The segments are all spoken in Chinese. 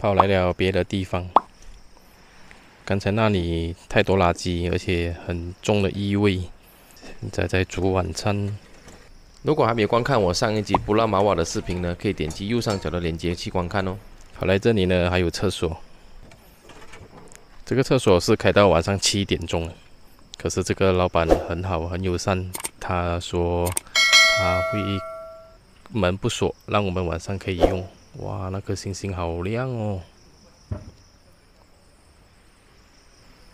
跑来了别的地方。刚才那里太多垃圾，而且很重的异味。现在在煮晚餐。如果还没有观看我上一集不拉马瓦的视频呢，可以点击右上角的链接去观看哦。好，来这里呢还有厕所。这个厕所是开到晚上七点钟，可是这个老板很好，很友善。他说他会门不锁，让我们晚上可以用。哇，那颗星星好亮哦！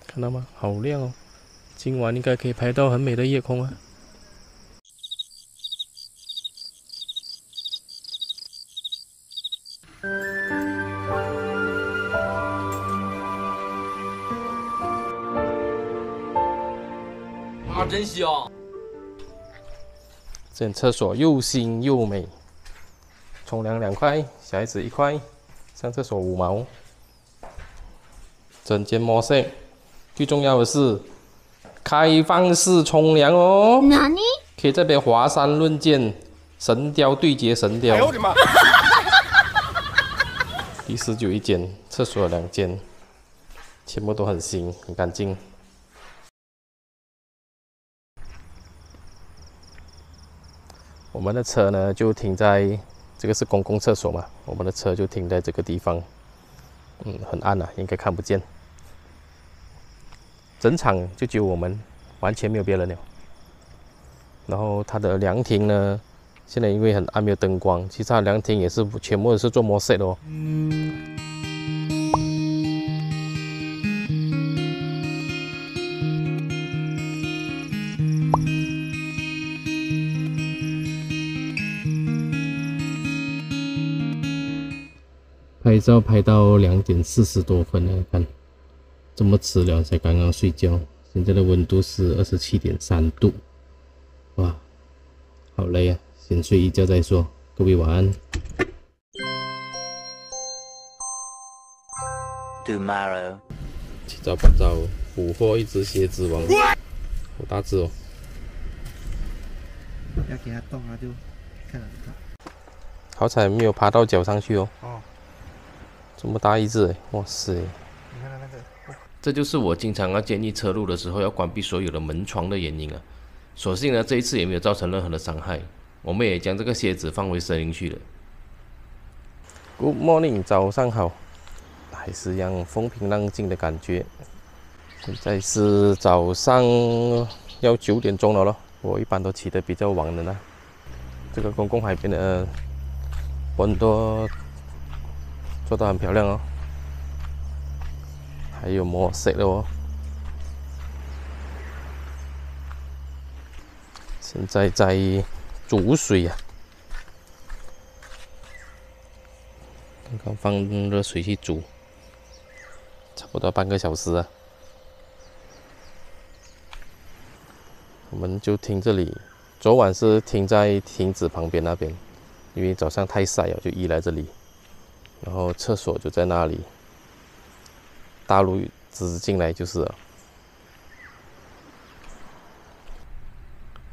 看到吗？好亮哦！今晚应该可以拍到很美的夜空啊！啊，真香！这厕所又新又美，冲凉两块，小孩子一块，上厕所五毛。整间模式，最重要的是开放式冲凉哦。哪里？可以这边华山论剑，神雕对决神雕。哎呦我的妈！第十九一间，厕所两间，全部都很新，很干净。我们的车呢，就停在这个是公共厕所嘛，我们的车就停在这个地方。嗯，很暗啊，应该看不见。整场就只有我们，完全没有别人了。然后它的凉亭呢？现在因为很暗，没有灯光，其实它凉亭也是全部是做模式的哦。拍照拍到两点四十多分了，看这么迟了才刚刚睡觉。现在的温度是二十七点三度，哇，好累啊！先睡一觉再说，各位晚安。Tomorrow，七早八早捕获一只蝎子王，好大只哦！要给它动啊，就看得到。好彩没有爬到脚上去哦。哦，这么大一只哎，哇塞！你看它那个，这就是我经常要建议车路的时候要关闭所有的门窗的原因啊。所幸呢，这一次也没有造成任何的伤害。我们也将这个蝎子放回森林去了。Good morning，早上好，还是一样风平浪静的感觉。现在是早上要九点钟了咯，我一般都起得比较晚的呢。这个公共海边的很多做得很漂亮哦，还有墨色的哦。现在在。煮水呀，刚刚放热水去煮，差不多半个小时啊。我们就停这里，昨晚是停在亭子旁边那边，因为早上太晒了，就移来这里。然后厕所就在那里，大路直进来就是了。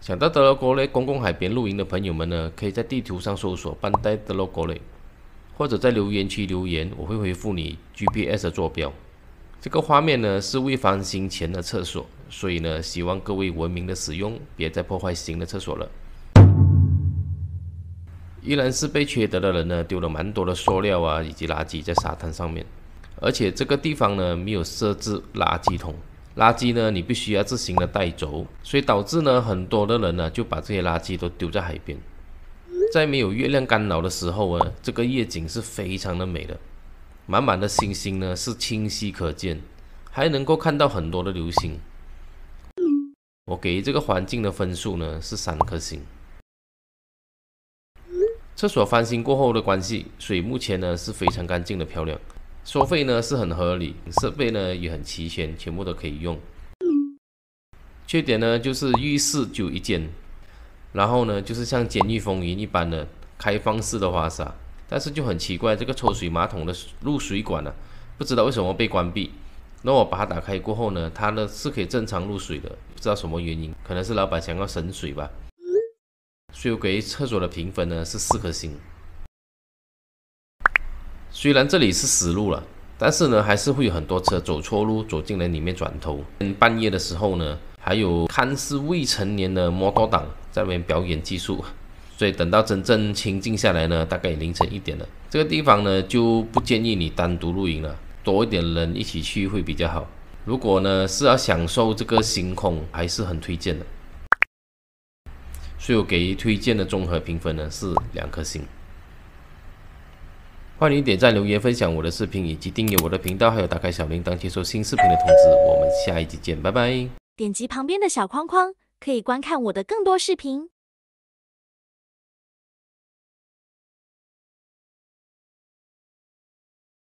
想到德罗戈雷公共海边露营的朋友们呢，可以在地图上搜索“班代德罗格雷”，或者在留言区留言，我会回复你 GPS 的坐标。这个画面呢是未翻新前的厕所，所以呢希望各位文明的使用，别再破坏新的厕所了。依然是被缺德的人呢丢了蛮多的塑料啊以及垃圾在沙滩上面，而且这个地方呢没有设置垃圾桶。垃圾呢，你必须要自行的带走，所以导致呢，很多的人呢就把这些垃圾都丢在海边。在没有月亮干扰的时候呢，这个夜景是非常的美的，满满的星星呢是清晰可见，还能够看到很多的流星。我给这个环境的分数呢是三颗星。厕所翻新过后的关系，水目前呢是非常干净的漂亮。收费呢是很合理，设备呢也很齐全，全部都可以用。缺点呢就是浴室就一间，然后呢就是像监狱风云一般的开放式的花洒，但是就很奇怪，这个抽水马桶的入水管呢，不知道为什么被关闭。那我把它打开过后呢，它呢是可以正常入水的，不知道什么原因，可能是老板想要省水吧。所以我给厕所的评分呢是四颗星。虽然这里是死路了，但是呢，还是会有很多车走错路，走进来里面转头。半夜的时候呢，还有看似未成年的摩托党在那边表演技术。所以等到真正清静下来呢，大概凌晨一点了。这个地方呢，就不建议你单独露营了，多一点人一起去会比较好。如果呢是要享受这个星空，还是很推荐的。所以我给推荐的综合评分呢是两颗星。欢迎点赞、留言、分享我的视频，以及订阅我的频道，还有打开小铃铛接收新视频的通知。我们下一集见，拜拜！点击旁边的小框框，可以观看我的更多视频。